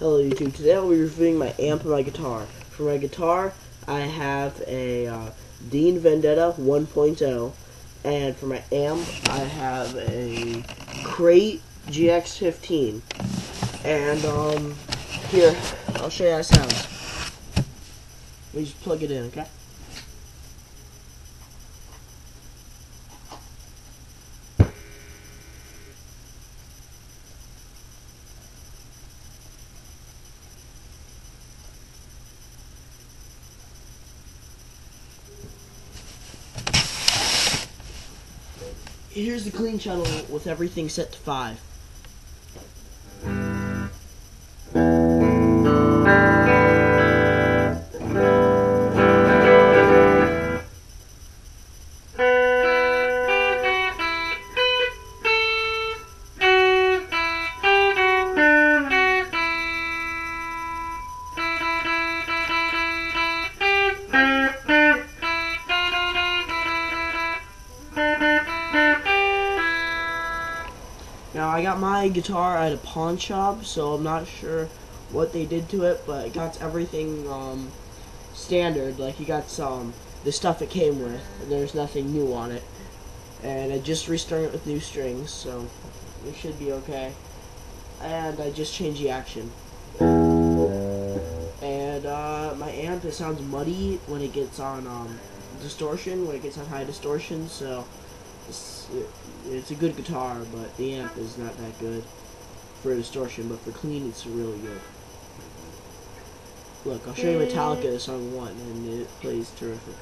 Hello YouTube, today I'll be reviewing my amp and my guitar. For my guitar, I have a uh, Dean Vendetta 1.0, and for my amp, I have a Crate GX15. And, um, here, I'll show you how it sounds. Let me just plug it in, okay? Here's the clean channel with everything set to 5. I got my guitar at a pawn shop, so I'm not sure what they did to it, but it got everything um, standard. Like you got some the stuff it came with. And there's nothing new on it, and I just restrung it with new strings, so it should be okay. And I just changed the action. And uh, my amp it sounds muddy when it gets on um, distortion, when it gets on high distortion, so. It's, it's a good guitar, but the amp is not that good for distortion, but for clean, it's really good. Look, I'll show you Metallica song one, and it plays terrific.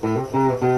And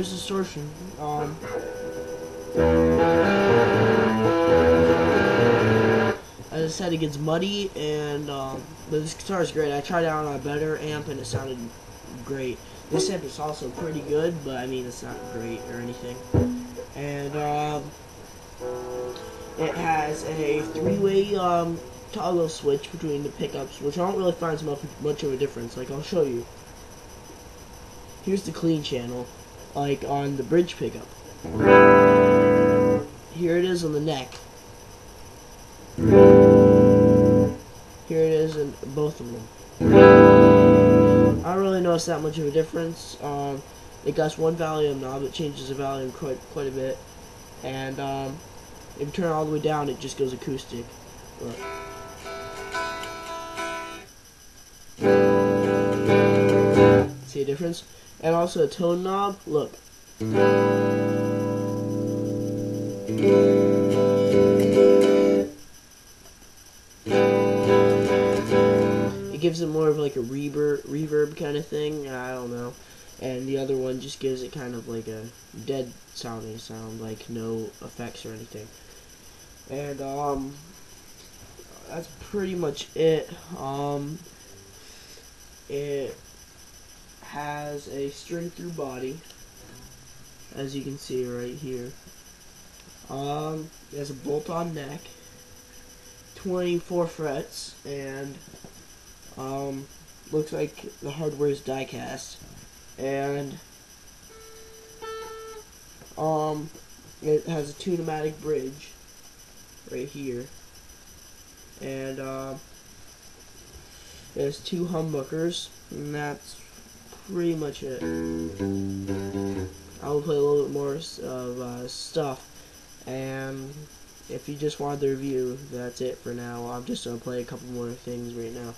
there's distortion. Um, as I said, it gets muddy, and um, but this guitar is great. I tried out on a better amp, and it sounded great. This amp is also pretty good, but I mean, it's not great or anything. And um, it has a three-way um, toggle switch between the pickups, which I don't really find much of a difference. Like, I'll show you. Here's the clean channel, like on the bridge pickup. Here it is on the neck. Here it is in both of them. I don't really notice that much of a difference. Um, it got one volume knob, it changes the volume quite quite a bit. And um, if you turn it all the way down, it just goes acoustic. Look. See a difference? And also a tone knob, look. It gives it more of like a reverb, reverb kind of thing. I don't know. And the other one just gives it kind of like a dead sounding sound, like no effects or anything. And um, that's pretty much it. Um, it has a string through body, as you can see right here. Um, it has a bolt-on neck, 24 frets, and um, looks like the hardware is die-cast, and um, it has a tune-o-matic bridge right here, and um, it has two humbuckers, and that's pretty much it. I will play a little bit more of uh, stuff, and if you just want the review, that's it for now. I'm just gonna play a couple more things right now.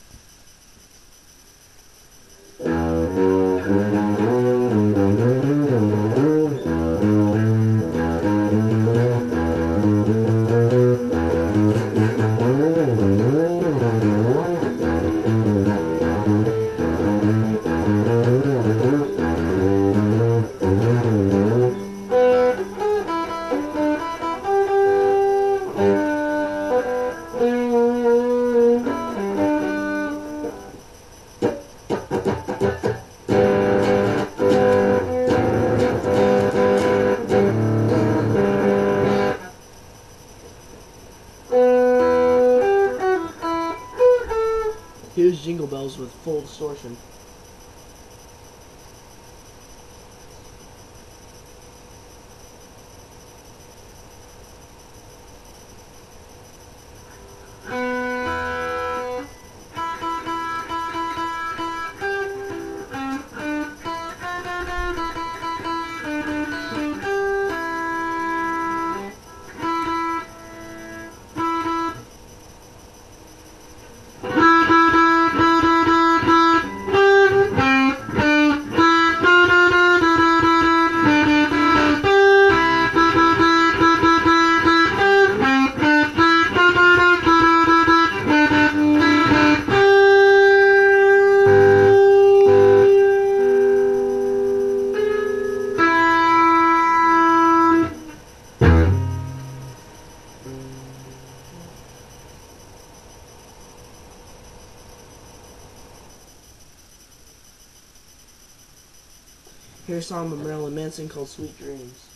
Distortion. Here's a song by Marilyn Manson called Sweet Dreams.